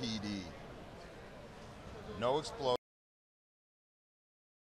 PD. No explosion.